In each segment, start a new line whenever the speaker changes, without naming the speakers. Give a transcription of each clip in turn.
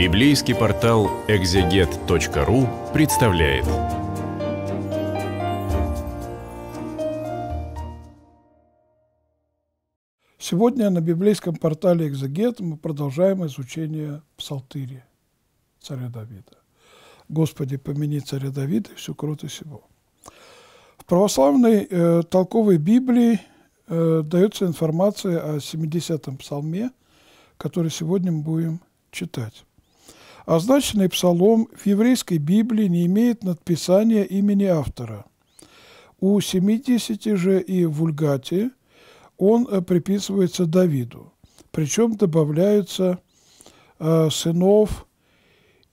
Библейский портал экзегет.ру представляет.
Сегодня на библейском портале «Экзегет» мы продолжаем изучение Псалтыри царя Давида. «Господи, помяни царя Давида и всю кротость его». В православной э, толковой Библии э, дается информация о 70-м псалме, который сегодня мы будем читать. Означенный псалом в еврейской Библии не имеет надписания имени автора. У 70 же и в Вульгате он э, приписывается Давиду. Причем добавляются э, сынов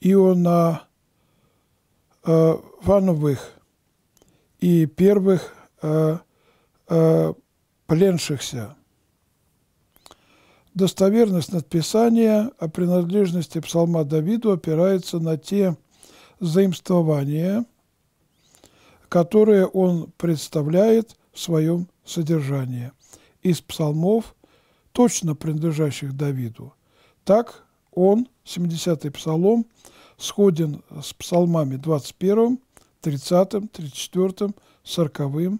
Иона э, Вановых и первых пленшихся. Достоверность надписания о принадлежности псалма Давиду опирается на те заимствования, которые он представляет в своем содержании из псалмов, точно принадлежащих Давиду. Так он, 70-й псалом, сходен с псалмами 21, 30, 34, 40,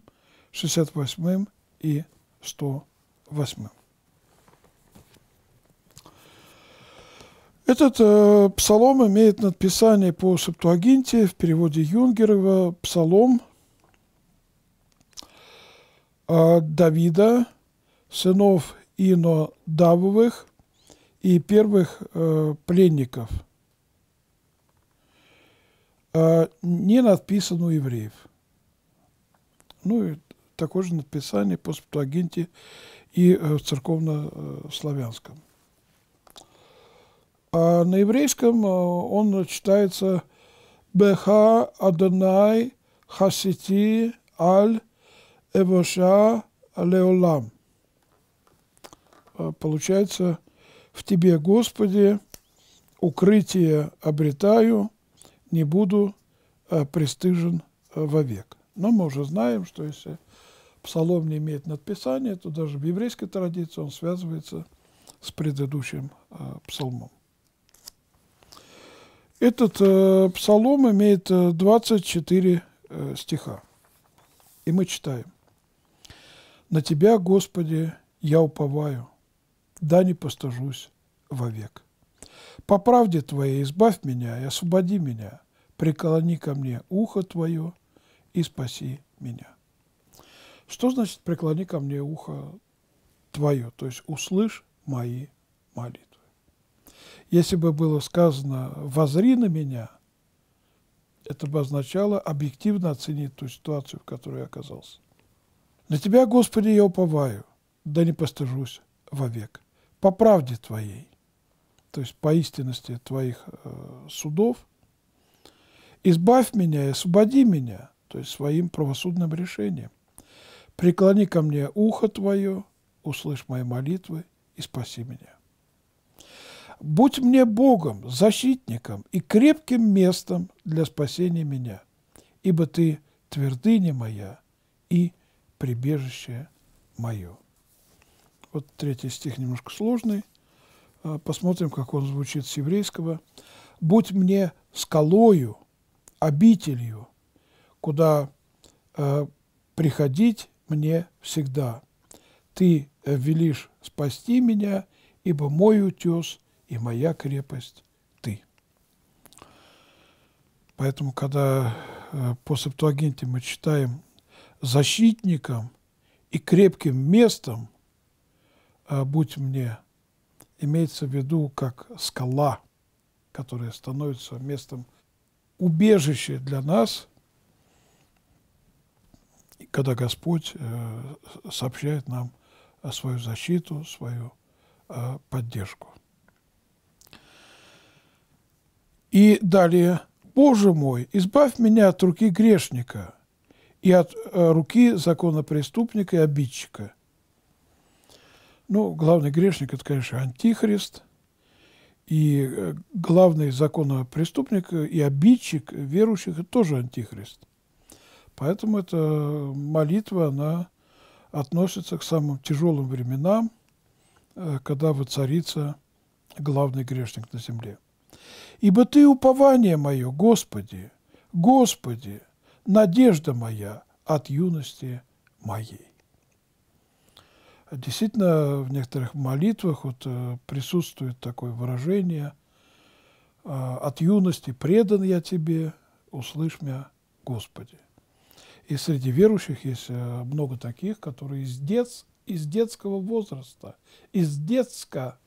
68 и 108. Этот э, псалом имеет надписание по Септуагинте в переводе Юнгерова «Псалом э, Давида, сынов Ино Давовых и первых э, пленников». Э, не написано у евреев. Ну и такое же надписание по Септуагинте и э, в церковно-славянском. А на еврейском э, он читается Беха Адонай Хасити Аль Эвоша Леолам. Э, получается, в Тебе, Господи, укрытие обретаю, не буду э, пристыжен вовек. Но мы уже знаем, что если псалом не имеет надписания, то даже в еврейской традиции он связывается с предыдущим псалмом. Этот э, псалом имеет 24 э, стиха. И мы читаем. «На Тебя, Господи, я уповаю, да не постажусь вовек. По правде Твоей избавь меня и освободи меня, преклони ко мне ухо Твое и спаси меня». Что значит «преклони ко мне ухо Твое», то есть «услышь мои молитвы». Если бы было сказано «возри на меня», это бы означало объективно оценить ту ситуацию, в которой я оказался. На Тебя, Господи, я уповаю, да не постыжусь вовек. По правде Твоей, то есть по истинности Твоих э, судов, избавь меня и освободи меня, то есть своим правосудным решением. Преклони ко мне ухо Твое, услышь мои молитвы и спаси меня. Будь мне Богом, защитником и крепким местом для спасения меня, ибо Ты твердыня моя и прибежище мое. Вот третий стих немножко сложный. А, посмотрим, как он звучит с еврейского. «Будь мне скалою, обителью, куда э, приходить мне всегда. Ты велишь спасти меня, ибо мой утес – и моя крепость – ты. Поэтому, когда э, по Септуагинте мы читаем «защитником и крепким местом э, будь мне», имеется в виду как скала, которая становится местом убежища для нас, когда Господь э, сообщает нам свою защиту, свою поддержку. И далее, «Боже мой, избавь меня от руки грешника и от э, руки законопреступника и обидчика». Ну, главный грешник – это, конечно, антихрист, и э, главный законопреступник и обидчик верующих – тоже антихрист. Поэтому эта молитва, она относится к самым тяжелым временам, э, когда воцарится главный грешник на земле. Ибо Ты упование мое, Господи, Господи, надежда моя от юности моей. Действительно, в некоторых молитвах вот, э, присутствует такое выражение э, «От юности предан я Тебе, услышь меня, Господи». И среди верующих есть э, много таких, которые из, дет, из детского возраста, из детска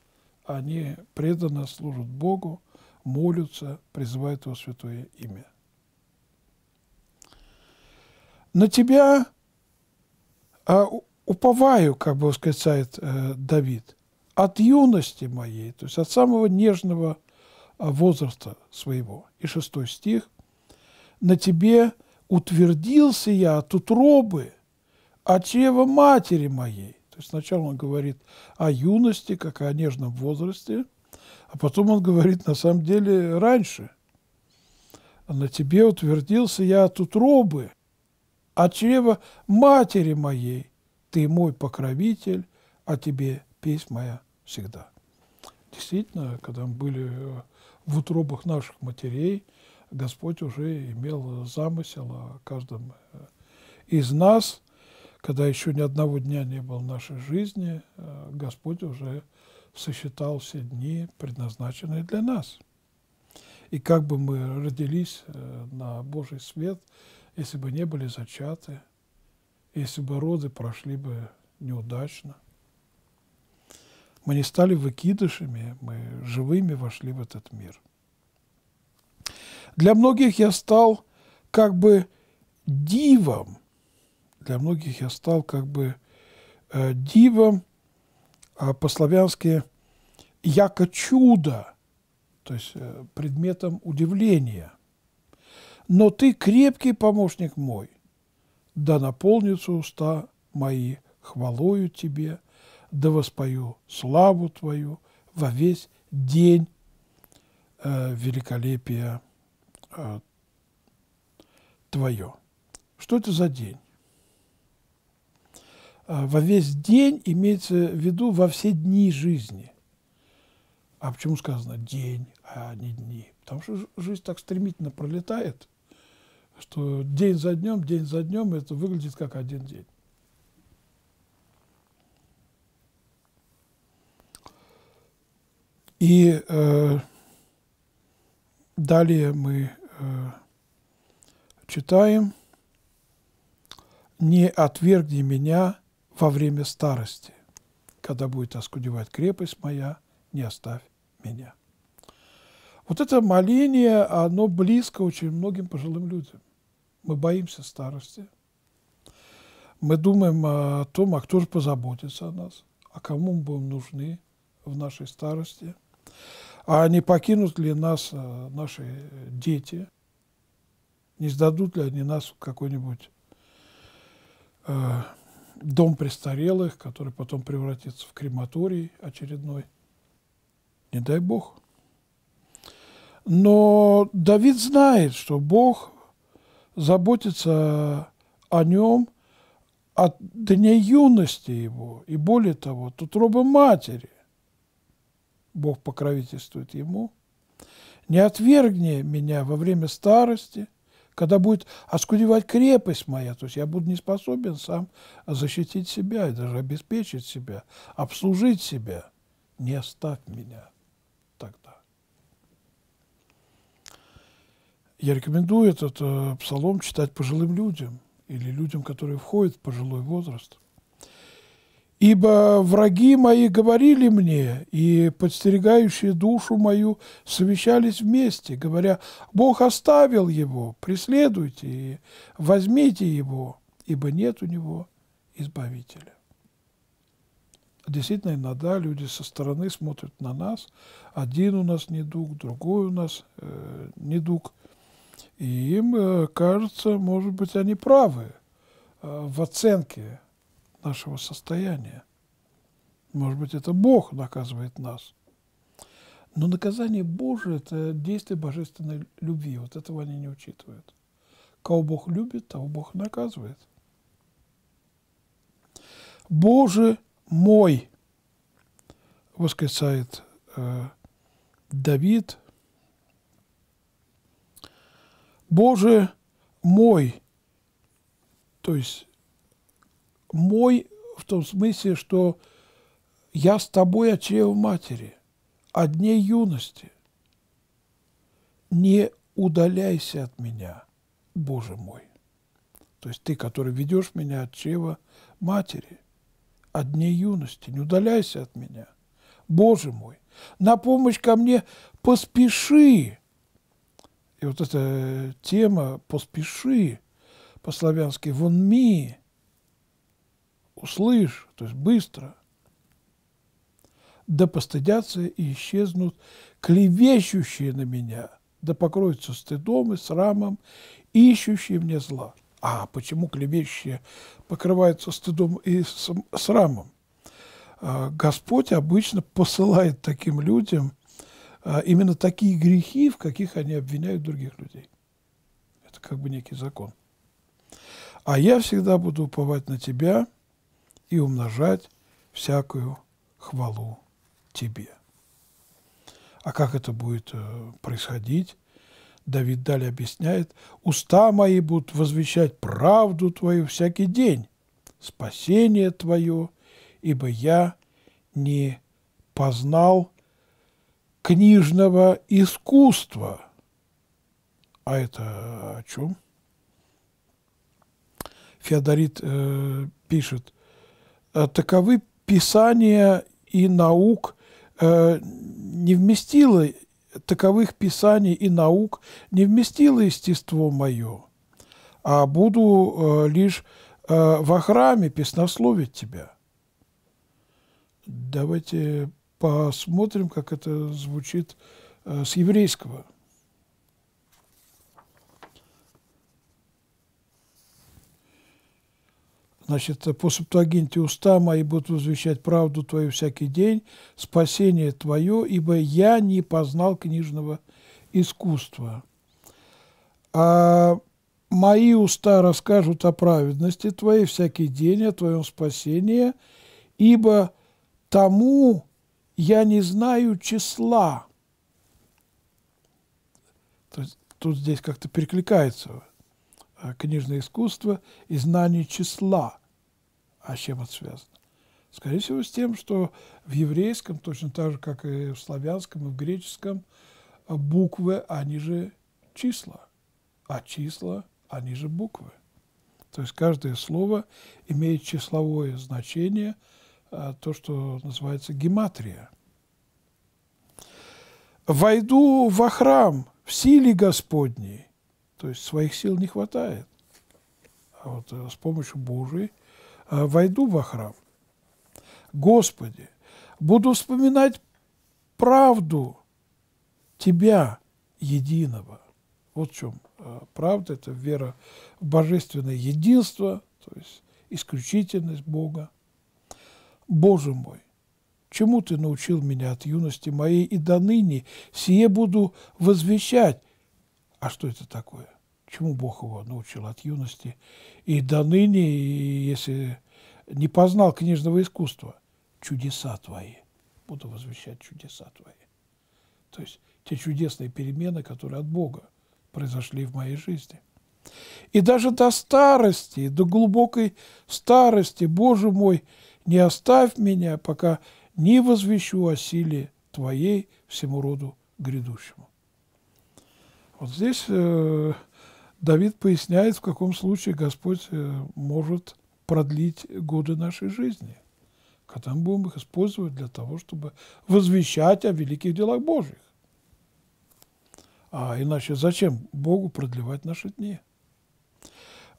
они преданно служат Богу, молятся, призывают Его святое имя. На тебя а, уповаю, как бы сказать э, Давид, от юности моей, то есть от самого нежного а, возраста своего. И шестой стих. «На тебе утвердился я от утробы, от чрева матери моей». То есть сначала он говорит о юности, как о нежном возрасте, а потом он говорит на самом деле раньше. «На тебе утвердился я от утробы, от чрева матери моей, ты мой покровитель, а тебе песнь моя всегда. Действительно, когда мы были э, в утробах наших матерей, Господь уже имел замысел о каждом э, из нас, когда еще ни одного дня не было в нашей жизни, э, Господь уже сосчитал все дни, предназначенные для нас. И как бы мы родились на Божий свет, если бы не были зачаты – если бы роды прошли бы неудачно. Мы не стали выкидышами, мы живыми вошли в этот мир. Для многих я стал как бы дивом, для многих я стал как бы э, дивом, по-славянски яко чудо, то есть э, предметом удивления. Но ты крепкий помощник мой – да наполнятся уста мои хвалою Тебе, да воспою славу Твою во весь день э, великолепия э, Твое. Что это за день? Э, во весь день имеется в виду во все дни жизни. А почему сказано день, а не дни? Потому что жизнь так стремительно пролетает, что день за днем, день за днем это выглядит как один день. И э, далее мы э, читаем «Не отвергни меня во время старости, когда будет оскудевать крепость моя, не оставь меня». Вот это моление, оно близко очень многим пожилым людям. Мы боимся старости. Мы думаем о том, а кто же позаботится о нас, а кому мы будем нужны в нашей старости, а не покинут ли нас э, наши дети, не сдадут ли они нас в какой-нибудь э, дом престарелых, который потом превратится в крематорий очередной. Не дай Бог. Но Давид знает, что Бог заботится о нем от дня юности его, и более того, тут роба матери. Бог покровительствует ему. Не отвергни меня во время старости, когда будет оскудевать крепость моя, то есть я буду не способен сам защитить себя и даже обеспечить себя, обслужить себя. Не оставь меня тогда. Я рекомендую этот э, псалом читать пожилым людям или людям, которые входят в пожилой возраст. «Ибо враги мои говорили мне, и подстерегающие душу мою совещались вместе, говоря, Бог оставил его, преследуйте возьмите его, ибо нет у него избавителя». Действительно, иногда люди со стороны смотрят на нас. Один у нас недуг, другой у нас э, недуг. И им э, кажется, может быть, они правы э, в оценке нашего состояния. Может быть, это Бог наказывает нас. Но наказание Божие – это действие божественной любви. Вот этого они не учитывают. Кого Бог любит, того Бог наказывает. Боже мой, восклицает э, Давид – Боже мой, то есть мой в том смысле, что я с тобой от чрева матери, от дней юности. Не удаляйся от меня, Боже мой. То есть ты, который ведешь меня от чрева матери, от дней юности, не удаляйся от меня. Боже мой, на помощь ко мне поспеши. И вот эта тема «поспеши» по-славянски «вон ми», услышь, то есть быстро, да постыдятся и исчезнут клевещущие на меня, да покроются стыдом и срамом, ищущие мне зла. А почему клевещущие покрываются стыдом и срамом? А, Господь обычно посылает таким людям а, именно такие грехи, в каких они обвиняют других людей. Это как бы некий закон. А я всегда буду уповать на Тебя – и умножать всякую хвалу тебе. А как это будет э, происходить? Давид далее объясняет, «Уста мои будут возвещать правду Твою всякий день, спасение Твое, ибо я не познал книжного искусства». А это о чем? Феодорит э, пишет, таковы писания и наук э, не вместило, таковых писаний и наук не вместило естество мое, а буду э, лишь во храме песнословить тебя. Давайте посмотрим, как это звучит с еврейского. Значит, по Септуагинте уста мои будут возвещать правду Твою всякий день, спасение Твое, ибо я не познал книжного искусства. А мои уста расскажут о праведности Твоей всякий день, о Твоем спасении, ибо тому я не знаю числа. То есть, тут здесь как-то перекликается книжное искусство и знание числа – а с чем это связано? Скорее всего, с тем, что в еврейском, точно так же, как и в славянском, и в греческом, буквы, они же числа, а числа, они же буквы. То есть каждое слово имеет числовое значение, а, то, что называется гематрия. «Войду во храм в силе Господней», то есть своих сил не хватает, а вот э, с помощью Божией войду во храм, Господи, буду вспоминать правду Тебя единого. Вот в чем э, правда, это вера в божественное единство, то есть исключительность Бога. Боже мой, чему Ты научил меня от юности моей и до ныне, сие буду возвещать. А что это такое? Чему Бог его научил от юности и до ныне, если не познал книжного искусства, чудеса твои. Буду возвещать чудеса твои. То есть те чудесные перемены, которые от Бога произошли в моей жизни. И даже до старости, до глубокой старости, Боже мой, не оставь меня, пока не возвещу о силе Твоей всему роду грядущему. Вот здесь э, Давид поясняет, в каком случае Господь э, может продлить годы нашей жизни, когда мы будем их использовать для того, чтобы возвещать о великих делах Божьих. А иначе зачем Богу продлевать наши дни?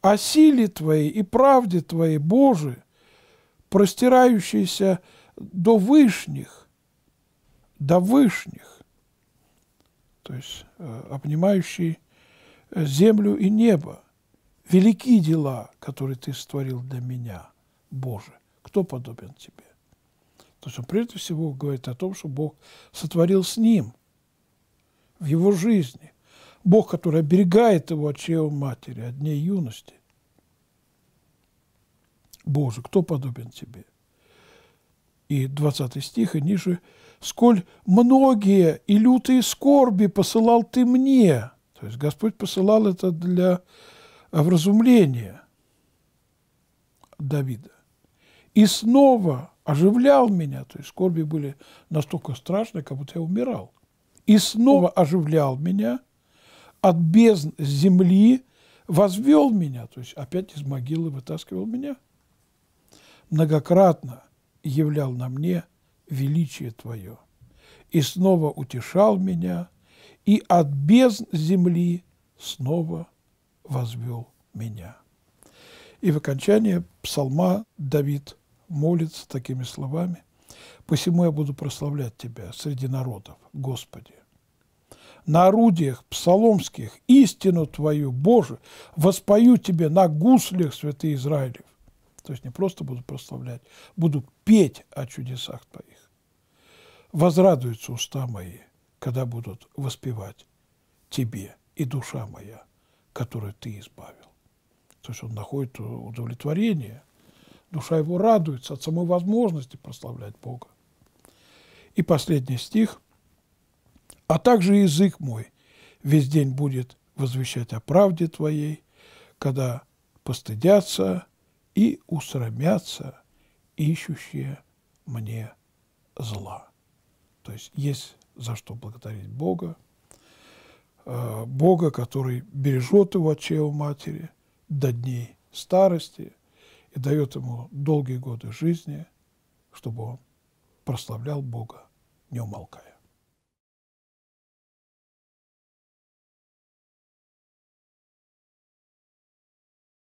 О силе Твоей и правде Твоей, Божией, простирающейся до вышних, до вышних, то есть э, обнимающий землю и небо. Велики дела, которые ты сотворил для меня, Боже. Кто подобен тебе? То есть он прежде всего говорит о том, что Бог сотворил с ним в его жизни. Бог, который оберегает его от чрева матери, от дней юности. Боже, кто подобен тебе? И 20 стих и ниже. «Сколь многие и лютые скорби посылал ты мне, То есть Господь посылал это для вразумления Давида. И снова оживлял меня, то есть скорби были настолько страшные, как будто я умирал. И снова оживлял меня, от бездн земли возвел меня, то есть опять из могилы вытаскивал меня. Многократно являл на мне величие Твое. И снова утешал меня, и от бездн земли снова возвел меня. И в окончании псалма Давид молится такими словами. «Посему я буду прославлять Тебя среди народов, Господи. На орудиях псаломских истину Твою, Боже, воспою Тебе на гуслях, святый Израилев». То есть не просто буду прославлять, буду петь о чудесах Твоих. Возрадуются уста мои, когда будут воспевать Тебе и душа моя, которую Ты избавил. То есть он находит удовлетворение, душа его радуется от самой возможности прославлять Бога. И последний стих. «А также язык мой весь день будет возвещать о правде Твоей, когда постыдятся и усрамятся ищущие мне зла». То есть есть за что благодарить Бога, э, Бога, который бережет его от чрева матери – до дней старости и дает ему долгие годы жизни, чтобы он прославлял Бога, не умолкая.